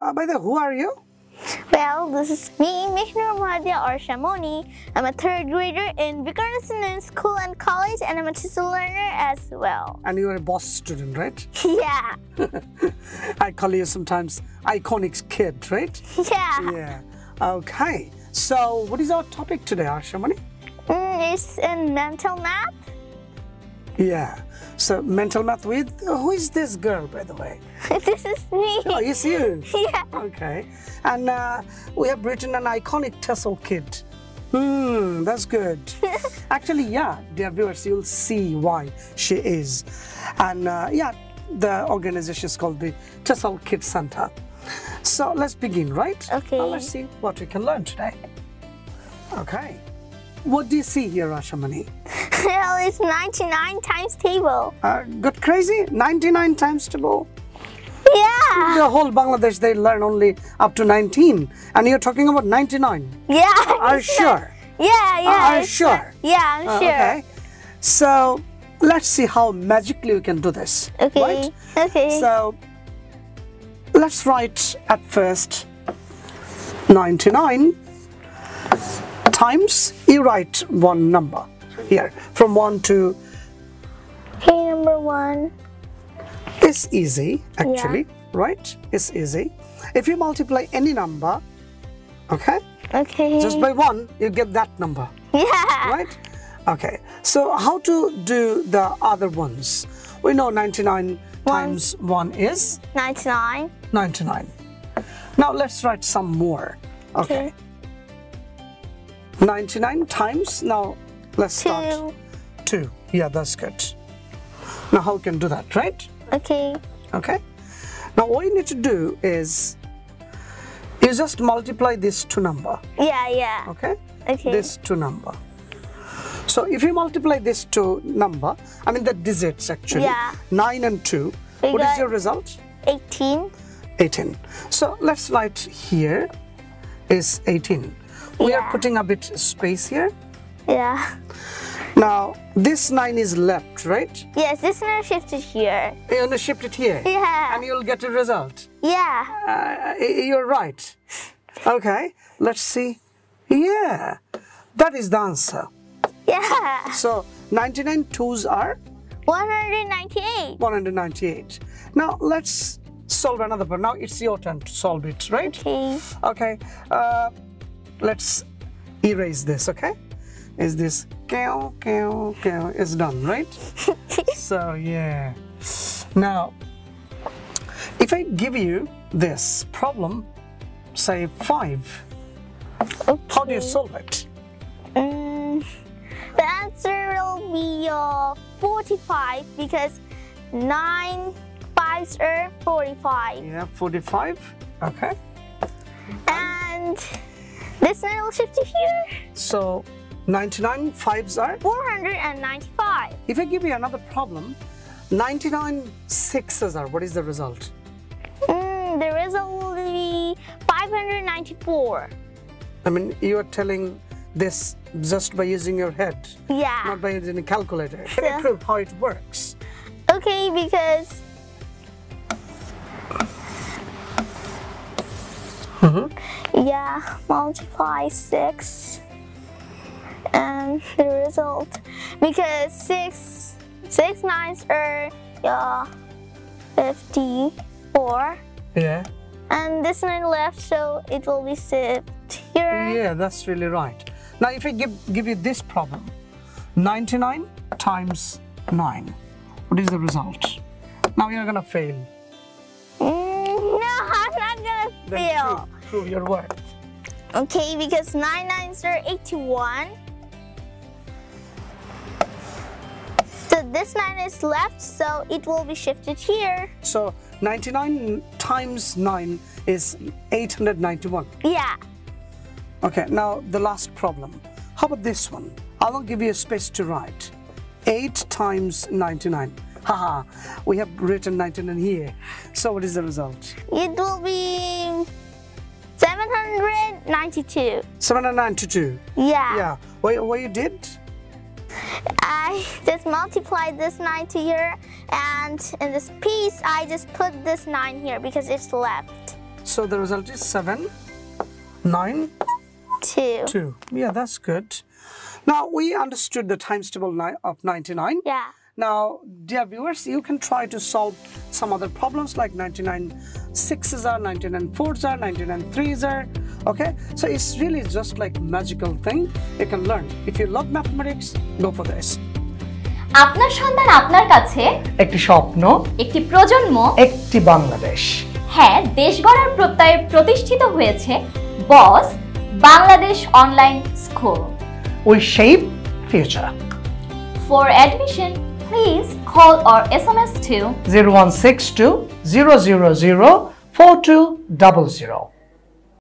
Uh, by the way, who are you? Well, this is me, Mihnur Mahadia or Shamoni. I'm a third grader in Viqarunnisa School and College, and I'm a TESOL learner as well. And you're a BOS student, right? Yeah, I call you sometimes iconic kid, right? yeah. Yeah. Okay. So, what is our topic today, Arshamani? Mm, it's in mental math. Yeah. So, mental math with who is this girl, by the way? this is me. Oh, it's you. Yeah. Okay. And uh, we have written an iconic TESOL kid. Hmm, that's good. Actually, yeah, dear viewers, you'll see why she is. And uh, yeah, the organization is called the TESOL Kid Center. So let's begin, right? Okay. Now let's see what we can learn today. Okay. What do you see here, Rashamani? well, it's 99 times table. Uh, got crazy? 99 times table. Yeah. The whole Bangladesh, they learn only up to 19. And you're talking about 99. Yeah. Are you sure? Yeah, yeah. Are you sure? Yeah, I'm Uh, sure. Okay. So let's see how magically we can do this. Okay. Right? Okay. So let's write at first 99 times you write one number here from 1 to okay, number one. it's easy actually right it's easy if you multiply any number okay Okay. just by 1 you get that number yeah. right? Okay, so how to do the other ones? We know 99 times 1 is 99. 99. Now let's write some more. Okay. Okay. 99 times, now let's start. Two. Yeah, that's good. Now how can do that, right? Okay. Okay. Now all you need to do is you just multiply this two number, Yeah, yeah. okay? Okay. this two number. So if you multiply this two number, I mean the digits actually, Yeah. 9 and 2, We what is your result? 18. 18. So let's write here is 18. We are putting a bit space here. Yeah. Now this 9 is left, right? Yes, this one shifted here. You're going to shift it here. Yeah. And you'll get a result. Yeah. Uh, you're right. Okay, let's see. Yeah, that is the answer. Yeah. So 99 twos are 198. 198. Now let's solve another problem. Now it's your turn to solve it, right? Okay. Okay. Uh, let's erase this. Okay. Is this cow cow cow? It's done, right? so yeah. Now, if I give you this problem, say five, how do you solve it? Mm, the answer will be uh, 45 because 9 fives are 45. Yeah, 45. Okay. And this one will shift to here. So 99 fives are 495. If I give you another problem, 99 sixes are, what is the result? Mm, the result will be 594. I mean, you are telling this just by using your head, Yeah. not by using a calculator. Can you Yeah. prove how it works? Okay, because yeah, multiply six, and the result because six six nines are yeah fifty four, Yeah. and this one left, so it will be shift here. Yeah, that's really right. Now, if I give, give you this problem, 99 times 9, what is the result? Now you're going to fail. Mm, no, I'm not gonna Then fail. prove, prove your work. Okay, because nine nines are 81. So this nine is left, so it will be shifted here. So 99 times 9 is 891. Yeah. Okay, now the last problem. How about this one? I will give you a space to write. 8 times 99. Haha, we have written 99 here. So what is the result? It will be 792. 792. Yeah. Yeah, what, what you did? I just multiplied this 9 to here, and in this piece, I just put this 9 here because it's left. So the result is 7, 9, Two. 2. Yeah, that's good. Now we understood the times table of 99. Yeah. Now, dear viewers, you can try to solve some other problems like 99 sixes are, 99 fours are, 99 threes are. Okay, so it's really just like magical thing you can learn. If you love mathematics, go for this. আপনার সন্তান আপনার কাছে একটি স্বপ্ন একটি প্রজন্ম একটি বাংলাদেশ হ্যাঁ দেশ গড়ার প্রত্যয়ে প্রতিষ্ঠিত হয়েছে boss Bangladesh online school we shape future for admission please call or SMS to 0162 000 4200.